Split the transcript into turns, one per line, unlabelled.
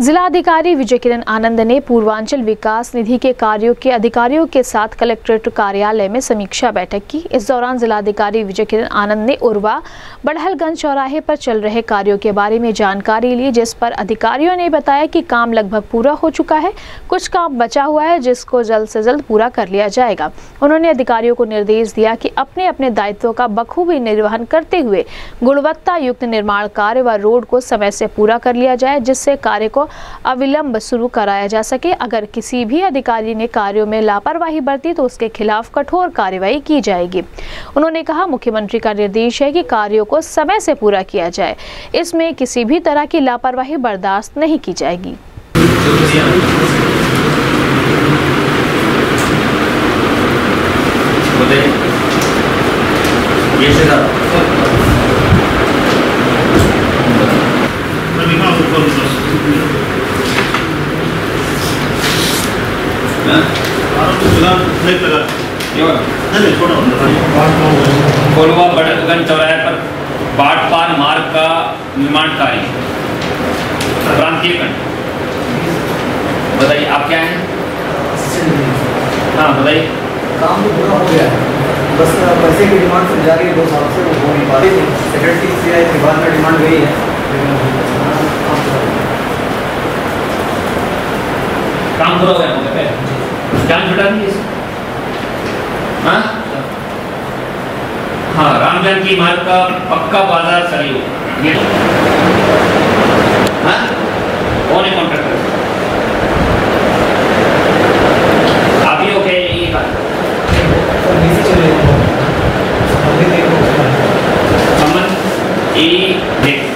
जिलाधिकारी विजय किरण आनंद ने पूर्वांचल विकास निधि के कार्यों के अधिकारियों के साथ कलेक्ट्रेट कार्यालय में समीक्षा बैठक की। इस दौरान जिलाधिकारी विजय किरण आनंद ने उर्वा, बड़हलगंज चौराहे पर चल रहे कार्यों के बारे में जानकारी ली, जिस पर अधिकारियों ने बताया कि काम लगभग पूरा हो चुका है। कुछ काम बचा हुआ है, जिसको जल्द से जल्द पूरा कर लिया जाएगा। उन्होंने अधिकारियों को निर्देश दिया कि अपने अपने दायित्वों का बखूबी निर्वहन करते हुए गुणवत्ता युक्त निर्माण कार्य व रोड को समय से पूरा कर लिया जाए, जिससे कार्य को अविलंब शुरू कराया जा सके। अगर किसी भी अधिकारी ने कार्यों में लापरवाही बरती तो उसके खिलाफ कठोर कार्रवाई की जाएगी। उन्होंने कहा, मुख्यमंत्री का निर्देश है कि कार्यों को समय से पूरा किया जाए। इसमें किसी भी तरह की लापरवाही बर्दाश्त नहीं की जाएगी।
कोलवा बड़गंज चौराहे पर बाटपार मार्ग का निर्माण कार्य प्रांतीय बताइए आप क्या हैं हाँ बताइए।
काम तो पूरा हो गया है बस पैसे की डिमांड से जा रही है दो साल से वो हो नहीं पा रही सेक्रेटरी से में डिमांड गई है
काम करो गए जान छुटा दी हाँ? हाँ रामजान की मार्ग का पक्का बाज़ार सहयोग ये तो। हाँ? कौन है कॉन्ट्रैक्टर ये देख।